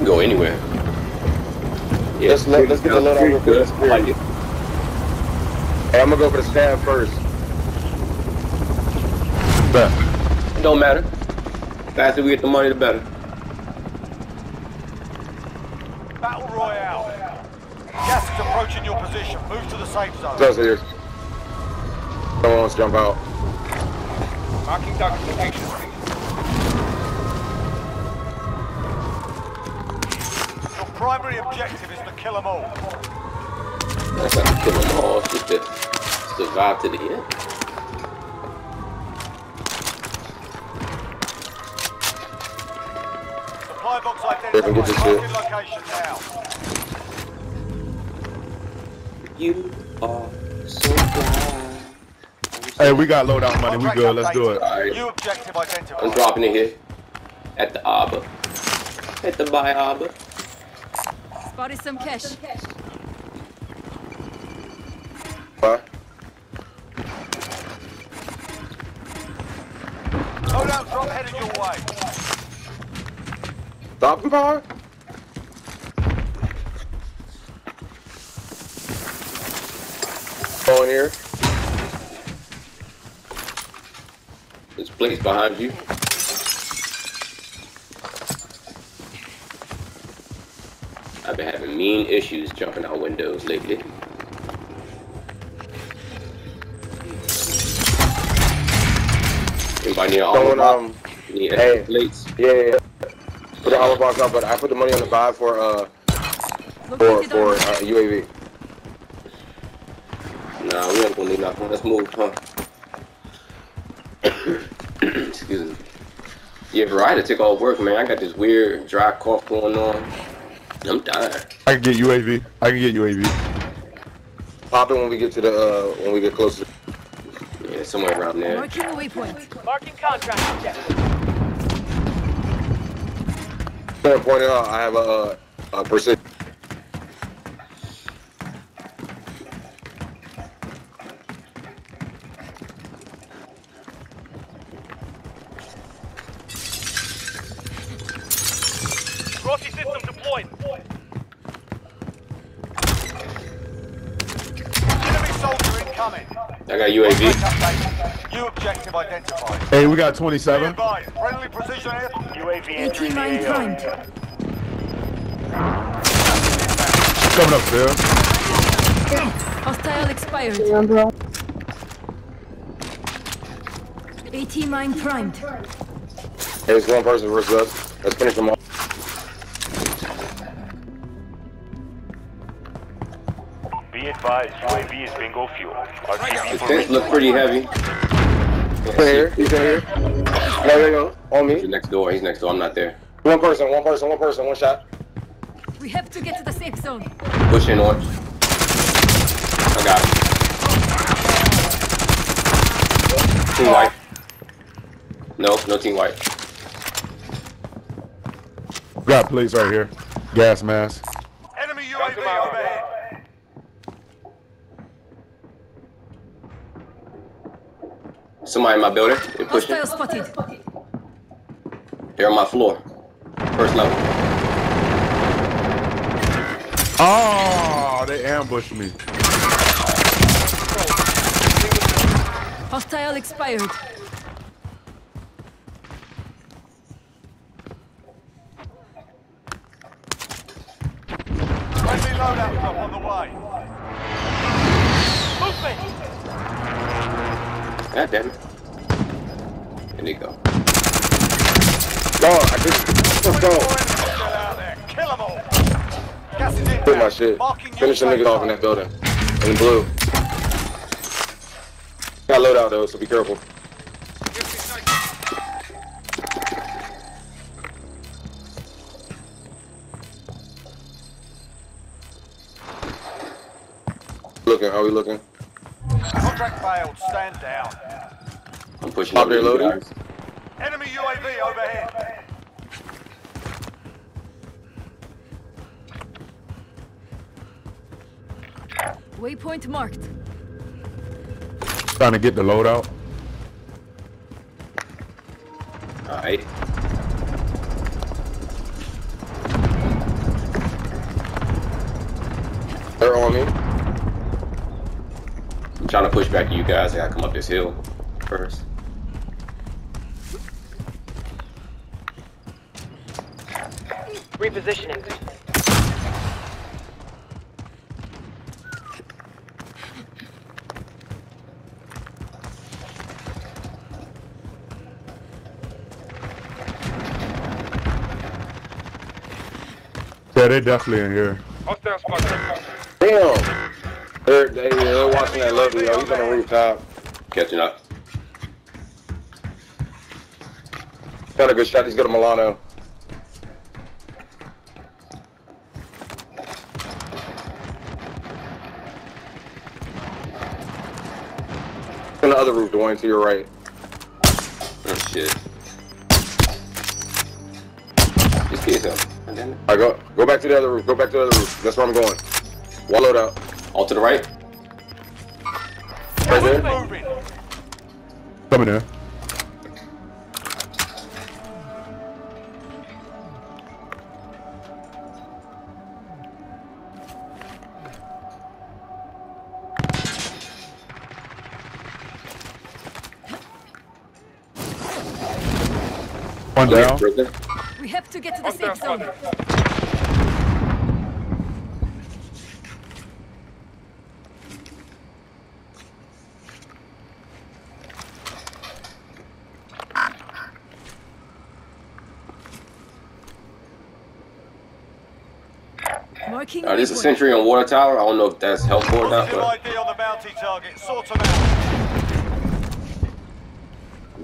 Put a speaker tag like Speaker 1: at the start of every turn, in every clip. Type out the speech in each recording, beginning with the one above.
Speaker 1: can go anywhere. Yeah,
Speaker 2: Let's let- let's get the loadout real quick. Let's
Speaker 1: I like it.
Speaker 2: Hey, I'm gonna go for the stab first.
Speaker 3: Bet.
Speaker 1: It don't matter. Faster we get the money, the better.
Speaker 4: Battle Royale. Gas is approaching your position. Move to the safe zone.
Speaker 2: Just here. Someone wants to jump out.
Speaker 4: Marking target primary objective is to kill them all.
Speaker 1: That's not to kill them all. It's just to survive to the end.
Speaker 4: Supply box
Speaker 2: They get this
Speaker 4: identified.
Speaker 2: shit.
Speaker 4: Location now.
Speaker 1: You are so fly.
Speaker 3: Hey, we got loadout money. We good. Let's do it.
Speaker 1: Alright.
Speaker 4: New objective
Speaker 1: I'm dropping it here. At the Arbor. At the Buy Arbor.
Speaker 5: Spotted some cash.
Speaker 2: Huh?
Speaker 4: Loadout drop headed your way.
Speaker 2: Stop the power. Go in here.
Speaker 1: There's plates behind you. I've been having mean issues jumping out windows lately. Anybody need an
Speaker 2: Someone, um,
Speaker 1: Need
Speaker 2: hey.
Speaker 1: plates?
Speaker 2: yeah, yeah, yeah. Put the armor box up, but I put the money on the buy for, uh, for, for, uh, UAV.
Speaker 1: Nah, we ain't gonna need nothing. Let's move, huh? Excuse me. Yeah, Variety took all work, man. I got this weird dry cough going on. I'm dying.
Speaker 3: I can get UAV. I can get UAV.
Speaker 2: Pop it when we get to the, uh, when we get closer.
Speaker 1: Yeah, somewhere around there.
Speaker 5: Marking a waypoint.
Speaker 6: Marking contract objective.
Speaker 2: Someone pointed out I have a, a precision.
Speaker 1: I got UAV.
Speaker 4: Update. New objective identified.
Speaker 3: Hey, we got 27.
Speaker 4: advised. Friendly precision air. UAV
Speaker 5: 18 mine primed.
Speaker 3: Coming upstairs.
Speaker 5: Hostile expired. 18 mine primed.
Speaker 2: Hey, it's one person versus us. Let's finish them off.
Speaker 7: Advised, UAV is bingo fuel.
Speaker 1: The
Speaker 7: RTB for
Speaker 1: fence look pretty heavy.
Speaker 2: He's in here. He's in here. There you go. On me.
Speaker 1: He's next door. He's next door. I'm not there.
Speaker 2: One person, one person, one person, one shot.
Speaker 5: We have to get to the safe zone.
Speaker 1: Pushing orange. I got him. Team white. No, no team white.
Speaker 3: Got plates right here. Gas mask.
Speaker 4: Enemy UAV overhead.
Speaker 1: Somebody in my building. They're pushing.
Speaker 5: Hostile spotted.
Speaker 1: They're on my floor. First level.
Speaker 3: Oh, they ambushed me.
Speaker 5: Hostile expired.
Speaker 4: Friendly loadout drop on the way. Movement.
Speaker 1: God damn it. There they go.
Speaker 2: Go, I just, let's go.
Speaker 4: Still out there. Kill them all.
Speaker 2: Put my shit. Finish the niggas off in that building. In blue. Got loadout though, so be careful. Looking, how we looking?
Speaker 4: Contract failed. Stand down.
Speaker 1: I'm pushing
Speaker 2: Pop
Speaker 1: over
Speaker 2: reloading.
Speaker 1: Guys.
Speaker 4: Enemy UAV overhead.
Speaker 5: Waypoint marked.
Speaker 3: Trying to get the loadout.
Speaker 1: Alright.
Speaker 2: They're on me.
Speaker 1: I'm trying to push back to you guys. I gotta come up this hill first.
Speaker 6: Repositioning.
Speaker 3: Yeah, they definitely in here.
Speaker 2: Damn. They're, they, they're watching that lovely, yo. He's on the rooftop.
Speaker 1: Catching up.
Speaker 2: Got a good shot. He's got a Milano. On the other roof, Dwayne, to your right.
Speaker 1: Oh shit. Just kill him. And then
Speaker 2: All right, go go back to the other roof. Go back to the other roof. That's where I'm going. Wall load out.
Speaker 1: all to the right.
Speaker 2: Right there.
Speaker 3: Coming in. One down.
Speaker 5: We have to get to the safe zone.
Speaker 1: Uh, there's a sentry on water tower. I don't know if that's helpful or not, but
Speaker 4: ID on the bounty target. Sort them out.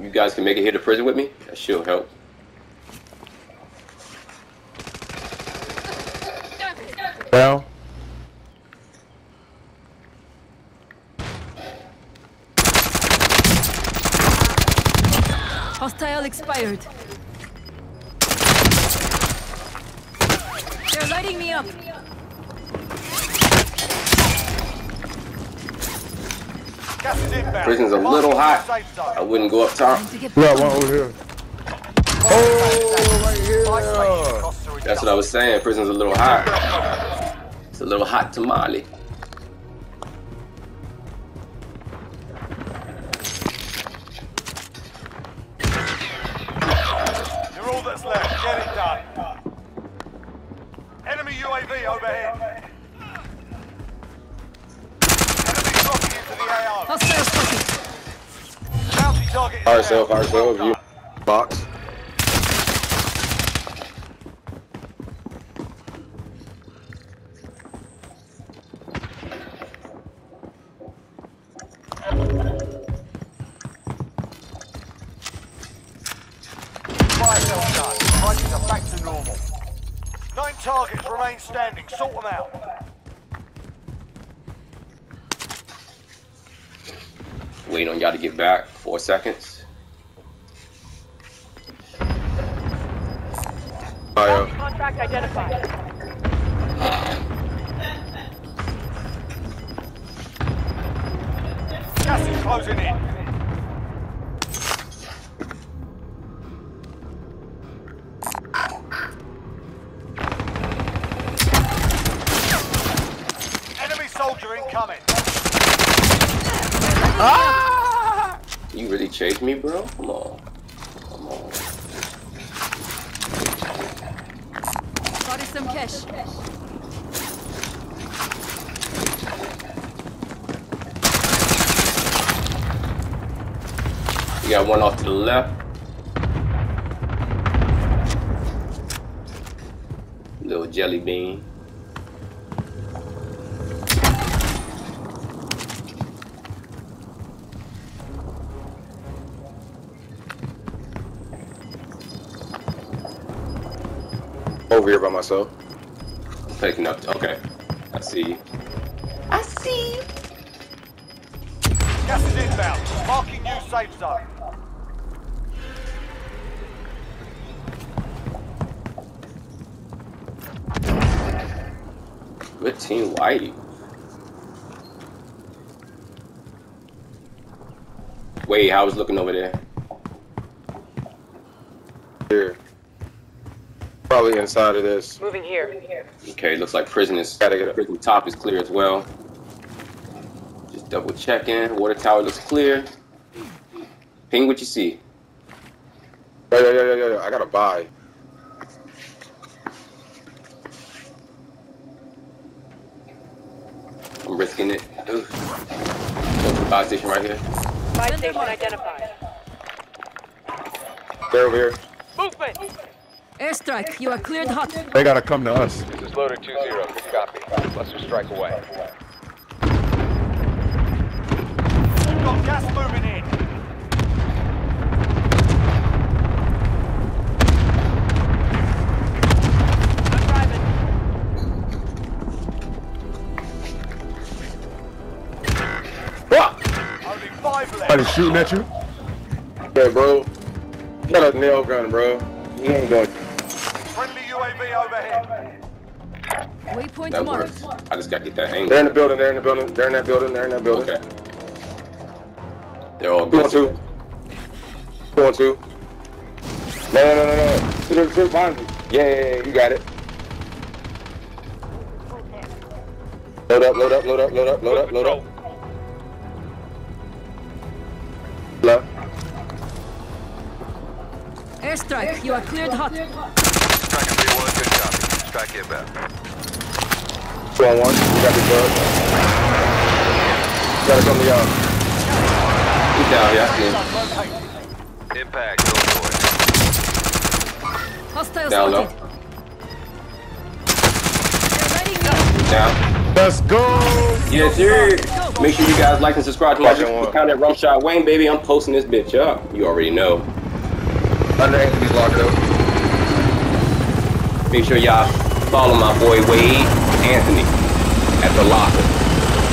Speaker 1: you guys can make it here to prison with me. That should help.
Speaker 3: Down.
Speaker 5: Hostile expired. They're lighting me up.
Speaker 4: Gas is inbound.
Speaker 1: Prison's a little hot. I wouldn't go up top.
Speaker 5: To get
Speaker 3: one over here.
Speaker 2: Oh, right here.
Speaker 4: Buy station costs are
Speaker 1: That's what I was saying. Prison's a little hot. It's a little hot tamale.
Speaker 4: Back to normal. Nine targets remain standing. Sort them out.
Speaker 1: Waiting on y'all to get back. Four seconds.
Speaker 2: Fire.
Speaker 6: Contract identified.
Speaker 4: Gas is closing in. Enemy soldier incoming.
Speaker 1: You really chased me, bro? Come on. Come on.
Speaker 5: Spotted some cash.
Speaker 1: You got one off to the left. Little jelly bean.
Speaker 2: Over here by myself.
Speaker 1: Picking up. Okay. I see you.
Speaker 4: Gas is inbound. Marking new safe zone.
Speaker 1: Good team, Whitey. Wait, I was looking over there.
Speaker 2: Here. Probably inside of this.
Speaker 6: Moving here.
Speaker 1: Okay, looks like prison is
Speaker 2: Gotta get it.
Speaker 1: prison top is clear as well. Just double checking. Water tower looks clear. Ping what you see.
Speaker 2: Yeah, yeah, yeah, yeah, yeah. I gotta buy.
Speaker 1: I'm risking it. Ooh. Go to the buy station right here.
Speaker 6: Buy station identified.
Speaker 2: They're over here.
Speaker 6: Movement!
Speaker 5: Airstrike. You are cleared hot.
Speaker 3: They gotta come to us.
Speaker 8: This is loader 2-0. Good copy. Cluster strike away.
Speaker 4: Got gas moving in. Only five
Speaker 3: Somebody shooting at you.
Speaker 2: Yeah, bro. Got a nail gun, bro. He ain't going.
Speaker 5: Waypoint
Speaker 1: That
Speaker 5: marked.
Speaker 1: works. I just gotta get that
Speaker 2: They're in the building. They're in the building. They're in that building. They're in that building.
Speaker 1: Okay. They're all
Speaker 2: Two on two. Two on two. No, no, no, no, no. To the, to the behind you. Yeah, yeah, yeah. You got it. Load up, load up, load up, load up, load up, load up. Left.
Speaker 5: Airstrike. You are cleared hot.
Speaker 8: Striker 3-1, good copy. Strike inbound.
Speaker 2: Two on one. You got the drug. Gotta come to y'all.
Speaker 1: He's down here. I see him.
Speaker 4: Located.
Speaker 8: Impact, Illinois.
Speaker 5: Hostiles
Speaker 1: Down low.
Speaker 5: spotted. They're lighting me up.
Speaker 1: Down.
Speaker 3: Let's go.
Speaker 1: Yes, sir. Make sure you guys like and subscribe to my
Speaker 2: channel.
Speaker 1: YouTube
Speaker 2: one.
Speaker 1: account at Rumshot Wayne, baby. I'm posting this bitch up. You already know.
Speaker 2: Under Anthony's locked up.
Speaker 1: Make sure y'all follow my boy Wade Anthony at the locker.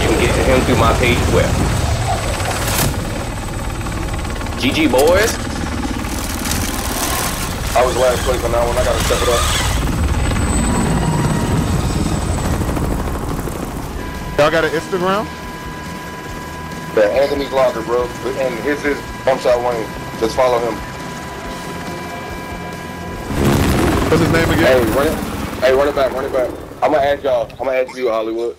Speaker 1: You can get to him through my page as well. GG boys.
Speaker 2: I was last place on that one. I gotta step it up.
Speaker 3: Y'all got an Instagram?
Speaker 2: Yeah, Anthony's locker, bro. And his is Rumshot Wayne. Just follow him.
Speaker 3: What's his name again?
Speaker 2: run it. Hey, run it back, run it back. I'm gonna ask y'all. I'm gonna ask you, Hollywood.